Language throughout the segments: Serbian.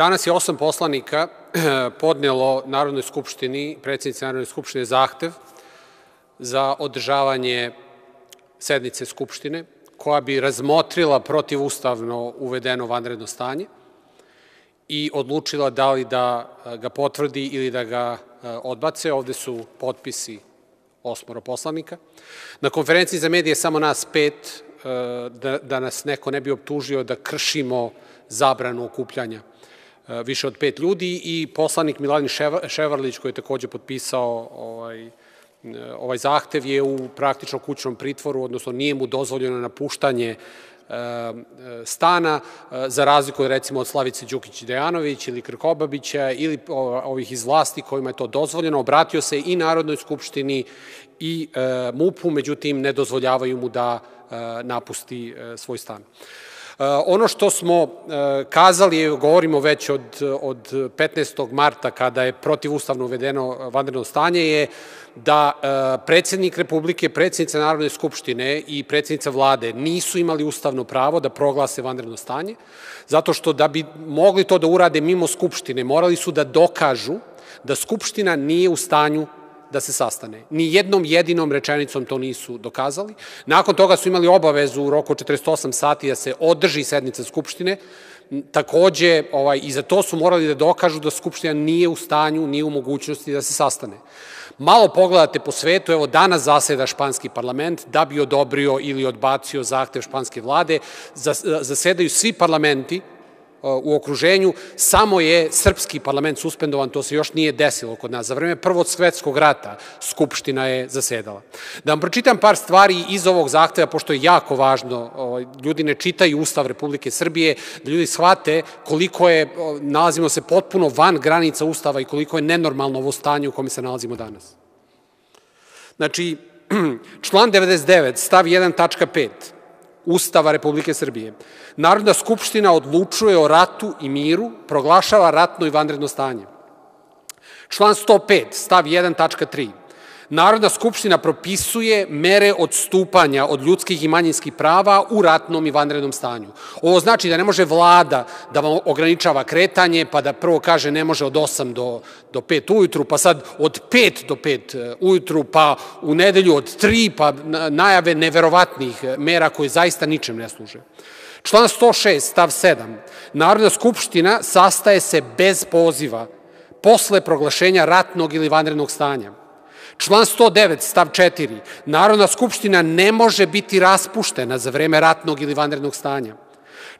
Danas je osam poslanika podnelo Narodnoj skupštini, predsednici Narodne skupštine, zahtev za održavanje sednice Skupštine, koja bi razmotrila protivustavno uvedeno vanredno stanje i odlučila da li da ga potvrdi ili da ga odbace. Ovde su potpisi osmoro poslanika. Na konferenciji za medije samo nas pet, da, da nas neko ne bi optužio da kršimo zabranu okupljanja više od pet ljudi i poslanik Miladin Ševarlić koji je takođe potpisao ovaj, ovaj zahtev je u praktično kućnom pritvoru, odnosno nije mu dozvoljeno napuštanje stana, za razliku recimo od Slavice Đukić-Dejanović ili Krkobabića ili ovih iz vlasti kojima je to dozvoljeno, obratio se i Narodnoj skupštini i MUP-u, međutim ne dozvoljavaju mu da napusti svoj stan. Ono što smo kazali, govorimo već od, od 15. marta kada je protivustavno uvedeno vanredno stanje, je da predsednik Republike, predsednica Narodne skupštine i predsednica vlade nisu imali ustavno pravo da proglase vanredno stanje, zato što da bi mogli to da urade mimo Skupštine, morali su da dokažu da Skupština nije u stanju da se sastane. Ni jednom jedinom rečenicom to nisu dokazali. Nakon toga su imali obavezu u roku 48 sati da se održi sednica Skupštine. Takođe, ovaj, i za to su morali da dokažu da Skupština nije u stanju, nije u mogućnosti da se sastane. Malo pogledate po svetu, evo danas zaseda španski parlament da bi odobrio ili odbacio zahtev španske vlade, zasedaju svi parlamenti u okruženju, samo je srpski parlament suspendovan, to se još nije desilo kod nas. Za vreme Prvog svetskog rata Skupština je zasedala. Da vam pročitam par stvari iz ovog zahteva, pošto je jako važno, ljudi ne čitaju Ustav Republike Srbije, da ljudi shvate koliko je, nalazimo se potpuno van granica Ustava i koliko je nenormalno ovo stanje u kome se nalazimo danas. Znači, član 99, stav 1, tačka 5, Ustava Republike Srbije. Narodna skupština odlučuje o ratu i miru, proglašava ratno i vanredno stanje. Član 105, stav 1, tačka 3. Narodna skupština propisuje mere odstupanja od ljudskih i manjinskih prava u ratnom i vanrednom stanju. Ovo znači da ne može vlada da vam ograničava kretanje, pa da prvo kaže ne može od 8 do, do 5 ujutru, pa sad od 5 do 5 e, ujutru, pa u nedelju od 3, pa najave neverovatnih mera koje zaista ničem ne služe. Član 106, stav 7. Narodna skupština sastaje se bez poziva posle proglašenja ratnog ili vanrednog stanja. Član 109, stav 4. Narodna skupština ne može biti raspuštena za vreme ratnog ili vanrednog stanja.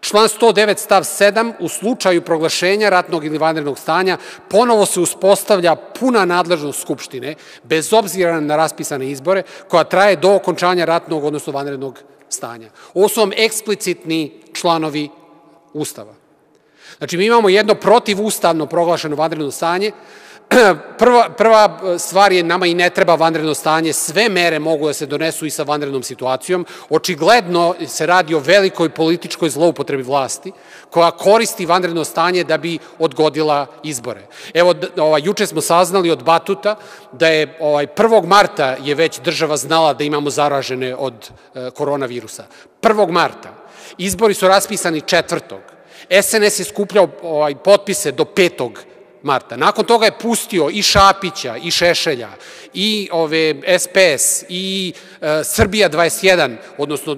Član 109 stav 7. U slučaju proglašenja ratnog ili vanrednog stanja ponovo se uspostavlja puna nadležnost Skupštine, bez obzira na raspisane izbore, koja traje do okončanja ratnog, odnosno vanrednog stanja. Ovo su vam eksplicitni članovi Ustava. Znači, mi imamo jedno protivustavno proglašeno vanredno stanje, prva, prva stvar je nama i ne treba vanredno stanje, sve mere mogu da se donesu i sa vanrednom situacijom. Očigledno se radi o velikoj političkoj zloupotrebi vlasti koja koristi vanredno stanje da bi odgodila izbore. Evo, ovaj, juče smo saznali od Batuta da je ovaj, 1. marta je već država znala da imamo zaražene od e, koronavirusa. 1. marta. Izbori su raspisani četvrtog. SNS je skupljao ovaj, potpise do 5 marta. Nakon toga je pustio i Šapića, i Šešelja, i ove SPS, i e, Srbija 21, odnosno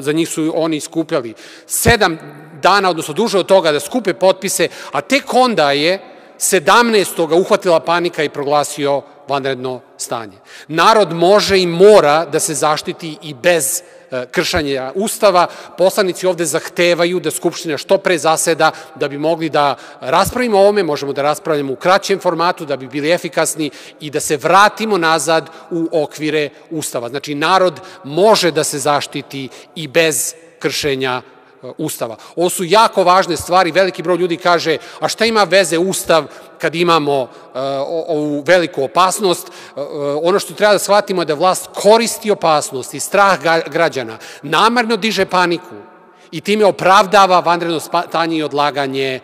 za njih su oni skupljali, sedam dana, odnosno duže od toga da skupe potpise, a tek onda je 17. uhvatila panika i proglasio vanredno stanje. Narod može i mora da se zaštiti i bez kršanja Ustava. Poslanici ovde zahtevaju da Skupština što pre zaseda da bi mogli da raspravimo ovome, možemo da raspravljamo u kraćem formatu, da bi bili efikasni i da se vratimo nazad u okvire Ustava. Znači, narod može da se zaštiti i bez kršenja Ustava. Ovo su jako važne stvari, veliki broj ljudi kaže, a šta ima veze Ustav kad imamo uh, ovu veliku opasnost? Uh, ono što treba da shvatimo je da vlast koristi opasnost i strah građana, namerno diže paniku i time opravdava vanredno stanje i odlaganje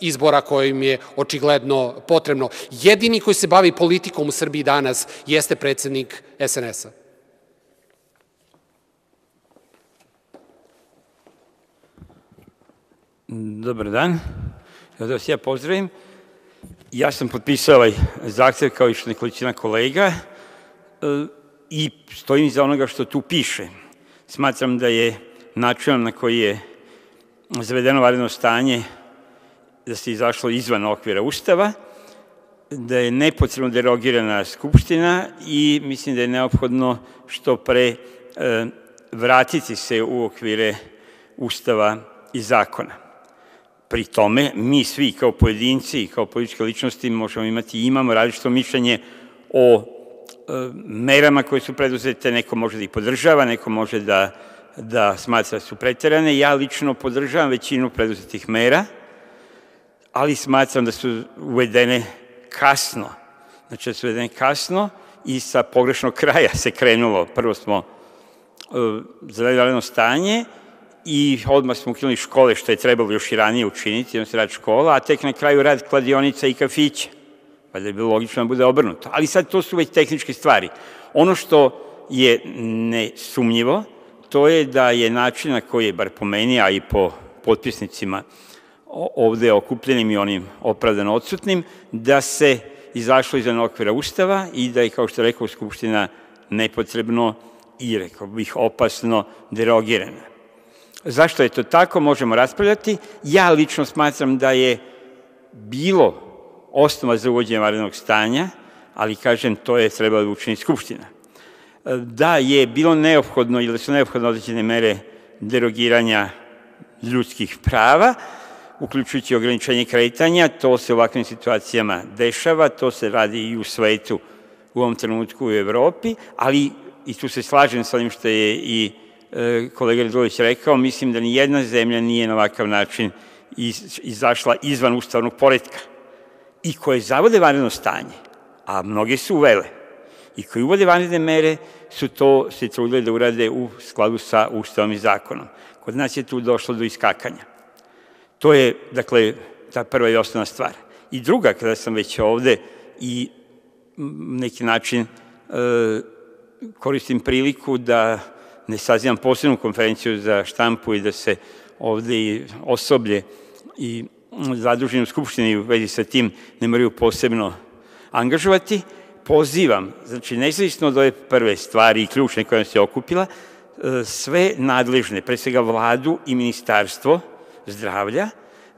izbora kojim je očigledno potrebno. Jedini koji se bavi politikom u Srbiji danas jeste predsednik SNS-a. Dobar dan. da vas ja pozdravim. Ja sam potpisao ovaj zahtev kao i što nekolicina kolega e, i stojim za onoga što tu piše. Smatram da je način na koji je zavedeno varedno stanje da se izašlo izvan okvira Ustava, da je nepotrebno derogirana Skupština i mislim da je neophodno što pre e, vratiti se u okvire Ustava i zakona. Pri tome, mi svi kao pojedinci i kao političke ličnosti možemo imati i imamo različito mišljenje o e, merama koje su preduzete, neko može da ih podržava, neko može da, da smatra da su preterane. Ja lično podržavam većinu preduzetih mera, ali smatram da su uvedene kasno. Znači da su uvedene kasno i sa pogrešnog kraja se krenulo. Prvo smo uh, zavedali stanje i odmah smo ukinuli škole, što je trebalo još i ranije učiniti, jedno se rad škola, a tek na kraju rad kladionica i kafića. Pa da je bilo logično da bude obrnuto. Ali sad to su već tehničke stvari. Ono što je nesumnjivo, to je da je način na koji je, bar po meni, a i po potpisnicima ovde okupljenim i onim opravdano odsutnim, da se izašlo izvan okvira Ustava i da je, kao što je rekao Skupština, nepotrebno i, rekao bih, opasno derogirana. Zašto je to tako, možemo raspravljati. Ja lično smatram da je bilo osnova za uvođenje varenog stanja, ali kažem, to je trebalo da učini Skupština. Da je bilo neophodno ili da su neophodne određene mere derogiranja ljudskih prava, uključujući ograničenje kretanja, to se u ovakvim situacijama dešava, to se radi i u svetu u ovom trenutku u Evropi, ali i tu se slažem sa onim što je i kolega Radulović rekao, mislim da ni jedna zemlja nije na ovakav način izašla izvan ustavnog poredka i koje zavode vanredno stanje, a mnoge su uvele, i koji uvode vanredne mere su to se trudile da urade u skladu sa Ustavom i zakonom. Kod nas je tu došlo do iskakanja. To je, dakle, ta prva i osnovna stvar. I druga, kada sam već ovde i neki način e, koristim priliku da ne sazivam posebnu konferenciju za štampu i da se ovde i osoblje i zaduženi u Skupštini u vezi sa tim ne moraju posebno angažovati, pozivam, znači nezavisno od ove prve stvari i ključne koja se okupila, sve nadležne, pre svega vladu i ministarstvo, zdravlja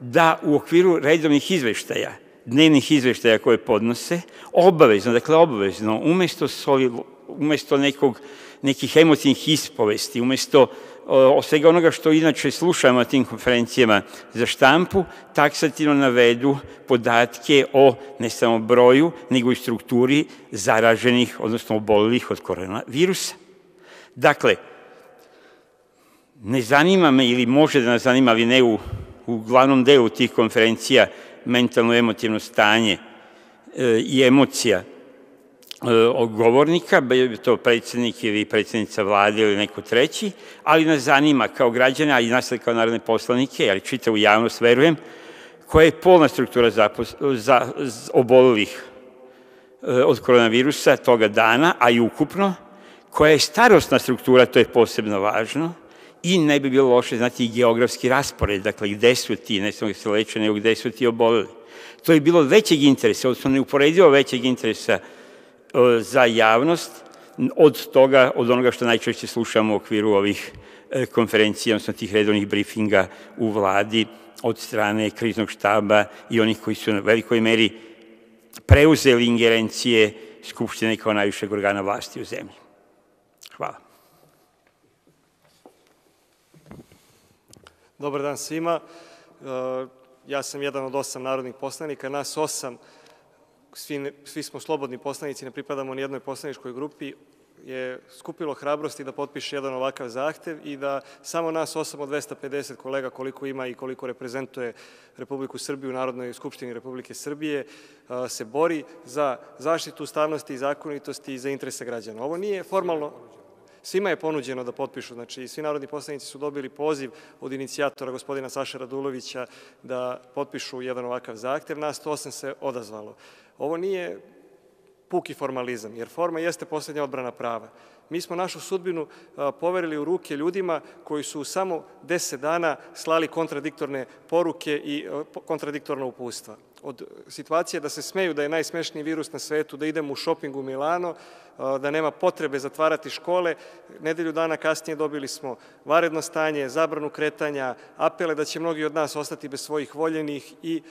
da u okviru redovnih izveštaja, dnevnih izveštaja koje podnose, obavezno, dakle obavezno, umesto, soli, umesto nekog, nekih emocijnih ispovesti, umesto o, svega onoga što inače slušamo na tim konferencijama za štampu, taksativno navedu podatke o ne samo broju, nego i strukturi zaraženih, odnosno obolelih od koronavirusa. Dakle, ne zanima me ili može da nas zanima, ali ne u, u glavnom delu tih konferencija, mentalno-emotivno stanje e, i emocija govornika, je to predsednik ili predsednica vlade ili neko treći, ali nas zanima kao građane, a i nas kao narodne poslanike, ali čitavu javnost, verujem, koja je polna struktura zapos, za, obolelih e, od koronavirusa toga dana, a i ukupno, koja je starostna struktura, to je posebno važno, i ne bi bilo loše znati i geografski raspored, dakle gde su ti, ne samo da se leče, nego gde su ti oboleli. To je bilo većeg interesa, odnosno neuporedivo većeg interesa za javnost od toga, od onoga što najčešće slušamo u okviru ovih e, konferencija, odnosno tih redovnih briefinga u vladi od strane kriznog štaba i onih koji su na velikoj meri preuzeli ingerencije Skupštine kao najvišeg organa vlasti u zemlji. Hvala. Dobar dan svima. E, ja sam jedan od osam narodnih poslanika. Nas osam, svi, svi smo slobodni poslanici, ne pripadamo ni jednoj poslaničkoj grupi, je skupilo hrabrosti da potpiše jedan ovakav zahtev i da samo nas osam od 250 kolega koliko ima i koliko reprezentuje Republiku Srbiju u Narodnoj skupštini Republike Srbije e, se bori za zaštitu ustavnosti i zakonitosti i za interese građana. Ovo nije formalno Svima je ponuđeno da potpišu, znači svi narodni poslanici su dobili poziv od inicijatora gospodina Saša Radulovića da potpišu jedan ovakav zahtev, nas 108 se odazvalo. Ovo nije puki formalizam, jer forma jeste poslednja odbrana prava. Mi smo našu sudbinu poverili u ruke ljudima koji su samo 10 dana slali kontradiktorne poruke i kontradiktorna upustva. Od situacije da se smeju da je najsmešniji virus na svetu, da idemo u šoping u Milano, da nema potrebe zatvarati škole. Nedelju dana kasnije dobili smo varedno stanje, zabranu kretanja, apele da će mnogi od nas ostati bez svojih voljenih i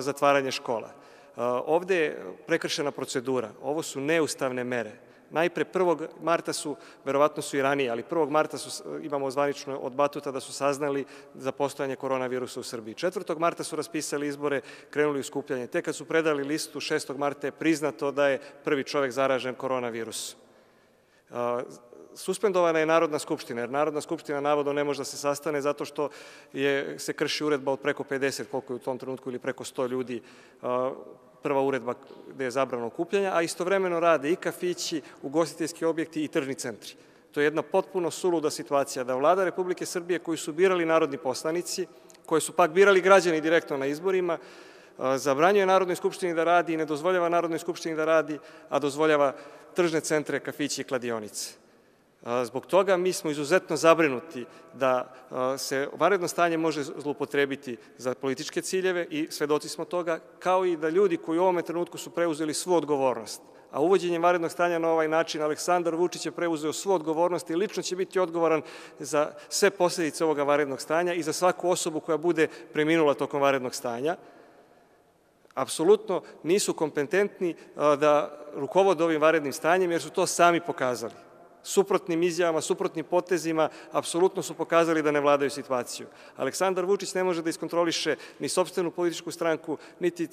zatvaranje škola. Ovde je prekršena procedura. Ovo su neustavne mere. Najpre 1. marta su, verovatno su i ranije, ali 1. marta su, imamo zvanično od Batuta da su saznali za postojanje koronavirusa u Srbiji. 4. marta su raspisali izbore, krenuli u skupljanje. Tek kad su predali listu 6. marta je priznato da je prvi čovek zaražen koronavirusom. Suspendovana je Narodna skupština, jer Narodna skupština navodno ne može da se sastane zato što je, se krši uredba od preko 50, koliko je u tom trenutku, ili preko 100 ljudi prva uredba gde je zabrano okupljanja, a istovremeno rade i kafići, ugostiteljski objekti i tržni centri. To je jedna potpuno suluda situacija da vlada Republike Srbije koju su birali narodni poslanici, koje su pak birali građani direktno na izborima, zabranjuje Narodnoj skupštini da radi i ne dozvoljava Narodnoj skupštini da radi, a dozvoljava tržne centre, kafići i kladionice. Zbog toga mi smo izuzetno zabrinuti da se varedno stanje može zlupotrebiti za političke ciljeve i svedoci smo toga, kao i da ljudi koji u ovome trenutku su preuzeli svu odgovornost, a uvođenjem varednog stanja na ovaj način Aleksandar Vučić je preuzeo svu odgovornost i lično će biti odgovoran za sve posledice ovoga varednog stanja i za svaku osobu koja bude preminula tokom varednog stanja, apsolutno nisu kompetentni da rukovode ovim varednim stanjem jer su to sami pokazali suprotnim izjavama, suprotnim potezima, apsolutno su pokazali da ne vladaju situaciju. Aleksandar Vučić ne može da iskontroliše ni sobstvenu političku stranku, niti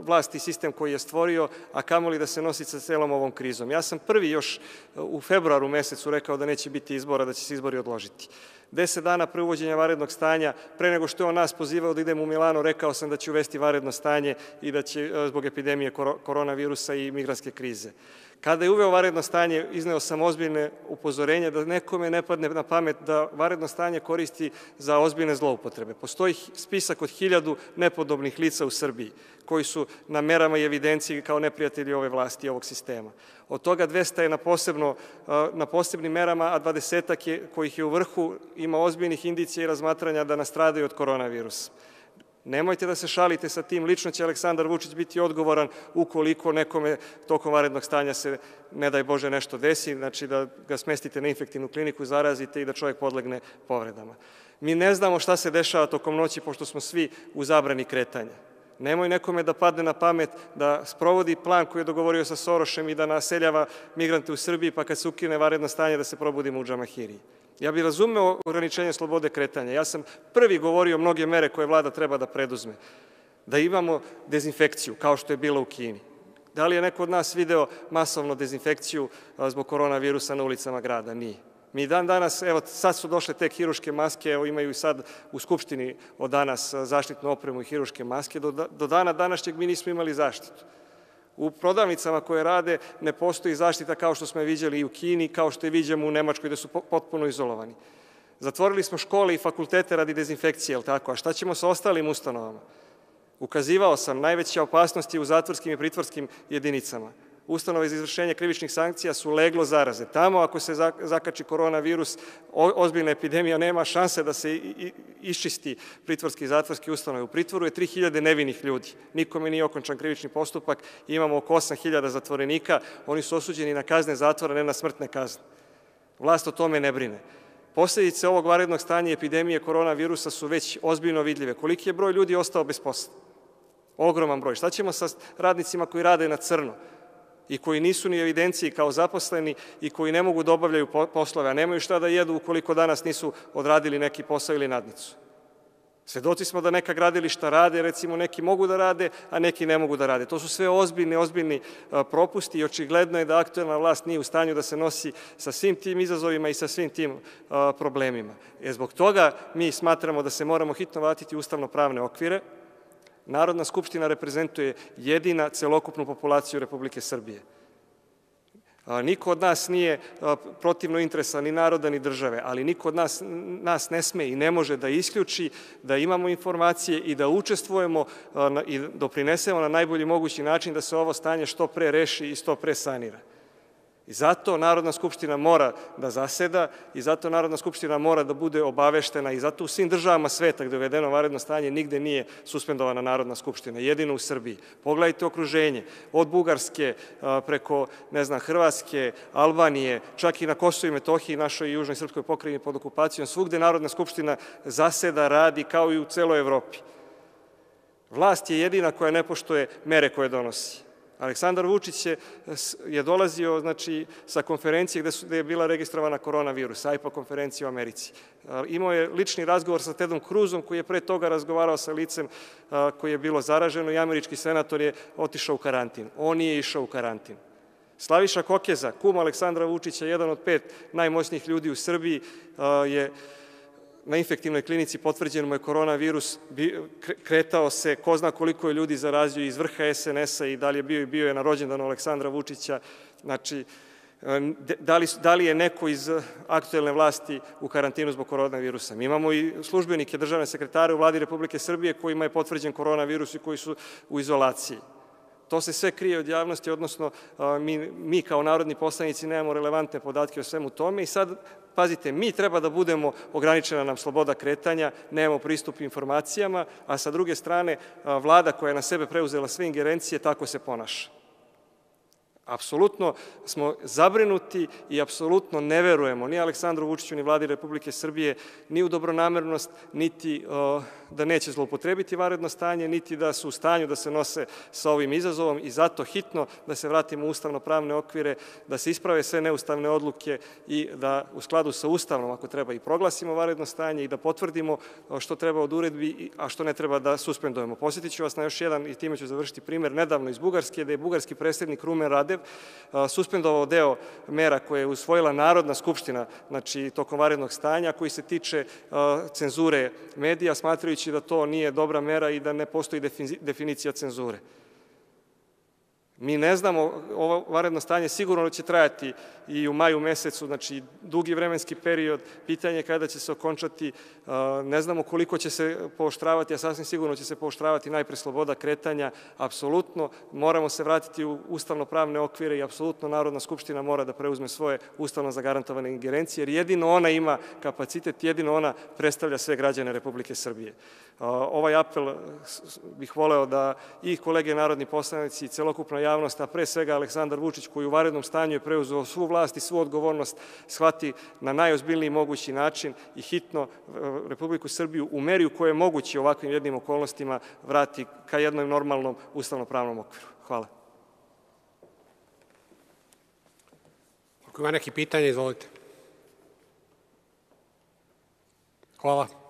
vlast i sistem koji je stvorio, a kamoli da se nosi sa celom ovom krizom. Ja sam prvi još u februaru mesecu rekao da neće biti izbora, da će se izbori odložiti. Deset dana pre uvođenja varednog stanja, pre nego što je on nas pozivao da idemo u Milano, rekao sam da će uvesti varedno stanje i da će zbog epidemije koronavirusa i migranske krize. Kada je uveo varedno stanje, izneo sam ozbiljne upozorenja da nekome ne padne na pamet da varedno stanje koristi za ozbiljne zloupotrebe. Postoji spisak od hiljadu nepodobnih lica u Srbiji koji su na merama i evidenciji kao neprijatelji ove vlasti i ovog sistema. Od toga 200 je na, posebno, na posebnim merama, a 20 je, kojih je u vrhu ima ozbiljnih indicija i razmatranja da nastradaju od koronavirusa. Nemojte da se šalite sa tim, lično će Aleksandar Vučić biti odgovoran ukoliko nekome tokom varednog stanja se, ne daj Bože, nešto desi, znači da ga smestite na infektivnu kliniku, zarazite i da čovjek podlegne povredama. Mi ne znamo šta se dešava tokom noći, pošto smo svi u zabrani kretanja. Nemoj nekome da padne na pamet da sprovodi plan koji je dogovorio sa Sorošem i da naseljava migrante u Srbiji, pa kad se ukine varedno stanje da se probudimo u Džamahiriji. Ja bih razumeo ograničenje slobode kretanja. Ja sam prvi govorio mnoge mere koje vlada treba da preduzme. Da imamo dezinfekciju, kao što je bilo u Kini. Da li je neko od nas video masovno dezinfekciju zbog koronavirusa na ulicama grada? Nije. Mi dan danas, evo sad su došle te hiruške maske, evo imaju i sad u Skupštini od danas zaštitnu opremu i hiruške maske, do, do dana današnjeg mi nismo imali zaštitu. U prodavnicama koje rade ne postoji zaštita kao što smo je viđali i u Kini, kao što je viđamo u Nemačkoj da su potpuno izolovani. Zatvorili smo škole i fakultete radi dezinfekcije, je li tako? A šta ćemo sa ostalim ustanovama? Ukazivao sam, najveća opasnost je u zatvorskim i pritvorskim jedinicama ustanove za izvršenje krivičnih sankcija su leglo zaraze. Tamo ako se zakači koronavirus, ozbiljna epidemija, nema šanse da se iščisti pritvorski i zatvorski ustanove. U pritvoru je 3000 nevinih ljudi. Nikome nije okončan krivični postupak. Imamo oko 8000 zatvorenika. Oni su osuđeni na kazne zatvora, ne na smrtne kazne. Vlast o tome ne brine. Posledice ovog varednog stanja epidemije koronavirusa su već ozbiljno vidljive. Koliki je broj ljudi ostao bez posla? Ogroman broj. Šta ćemo sa radnicima koji rade na crno? I koji nisu ni evidenciji kao zaposleni i koji ne mogu da obavljaju poslove, a nemaju šta da jedu ukoliko danas nisu odradili neki posao ili nadnicu. Svedoci smo da neka gradilišta rade, recimo neki mogu da rade, a neki ne mogu da rade. To su sve ozbiljni, ozbiljni propusti i očigledno je da aktuelna vlast nije u stanju da se nosi sa svim tim izazovima i sa svim tim problemima. E zbog toga mi smatramo da se moramo hitno vratiti ustavno pravne okvire, Narodna skupština reprezentuje jedina celokupnu populaciju Republike Srbije. Niko od nas nije protivno interesa ni naroda ni države, ali niko od nas, nas ne sme i ne može da isključi da imamo informacije i da učestvujemo i doprinesemo na najbolji mogući način da se ovo stanje što pre reši i što pre sanira. I zato Narodna skupština mora da zaseda i zato Narodna skupština mora da bude obaveštena i zato u svim državama sveta gde je uvedeno varedno stanje nigde nije suspendovana Narodna skupština, jedino u Srbiji. Pogledajte okruženje, od Bugarske preko, ne znam, Hrvatske, Albanije, čak i na Kosovo i Metohiji, našoj južnoj srpskoj pokrajini pod okupacijom, svugde Narodna skupština zaseda, radi kao i u celoj Evropi. Vlast je jedina koja ne poštoje mere koje donosi. Aleksandar Vučić je, je dolazio znači, sa konferencije gde, su, gde je bila registrovana koronavirus, AIPA konferencija u Americi. Imao je lični razgovor sa Tedom Cruzom koji je pre toga razgovarao sa licem koji je bilo zaraženo i američki senator je otišao u karantin. On nije išao u karantin. Slaviša Kokeza, kum Aleksandra Vučića, jedan od pet najmoćnijih ljudi u Srbiji, je na infektivnoj klinici potvrđeno je koronavirus, kretao se, ko zna koliko je ljudi zarazio iz vrha SNS-a i da li je bio i bio je na rođendanu Aleksandra Vučića. Znači, da li, da li je neko iz aktuelne vlasti u karantinu zbog koronavirusa. Mi imamo i službenike, državne sekretare u vladi Republike Srbije kojima je potvrđen koronavirus i koji su u izolaciji. To se sve krije od javnosti, odnosno mi, mi kao narodni poslanici nemamo relevantne podatke o svemu tome i sad, pazite, mi treba da budemo ograničena nam sloboda kretanja, nemamo pristup informacijama, a sa druge strane vlada koja je na sebe preuzela sve ingerencije tako se ponaša. Apsolutno smo zabrinuti i apsolutno ne verujemo ni Aleksandru Vučiću, ni vladi Republike Srbije, ni u dobronamernost, niti da neće zloupotrebiti varedno stanje, niti da su u stanju da se nose sa ovim izazovom i zato hitno da se vratimo u ustavno-pravne okvire, da se isprave sve neustavne odluke i da u skladu sa Ustavom, ako treba, i proglasimo varedno stanje i da potvrdimo što treba od uredbi, a što ne treba da suspendujemo. Posjetit ću vas na još jedan, i time ću završiti primer, nedavno iz Bugarske, da je bugarski predsednik Rumen Radev suspendovao deo mera koje je usvojila Narodna skupština, znači tokom varednog stanja, koji se tiče cenzure medija, smatraju smatrajući da to nije dobra mera i da ne postoji definicija cenzure. Mi ne znamo, ovo varedno stanje sigurno će trajati i u maju mesecu, znači dugi vremenski period, pitanje kada će se okončati, ne znamo koliko će se pooštravati, a sasvim sigurno će se pooštravati najpre sloboda kretanja, apsolutno moramo se vratiti u ustavno-pravne okvire i apsolutno Narodna skupština mora da preuzme svoje ustavno zagarantovane ingerencije, jer jedino ona ima kapacitet, jedino ona predstavlja sve građane Republike Srbije. Ovaj apel bih voleo da i kolege narodni poslanici i celokupna javnost, a pre svega Aleksandar Vučić koji u varednom stanju je preuzeo svu vlast i svu odgovornost, shvati na najozbiljniji mogući način i hitno e, Republiku Srbiju u meri u kojoj je moguće ovakvim jednim okolnostima vrati ka jednom normalnom ustavno-pravnom okviru. Hvala. Ako ima neki pitanje, izvolite. Hvala.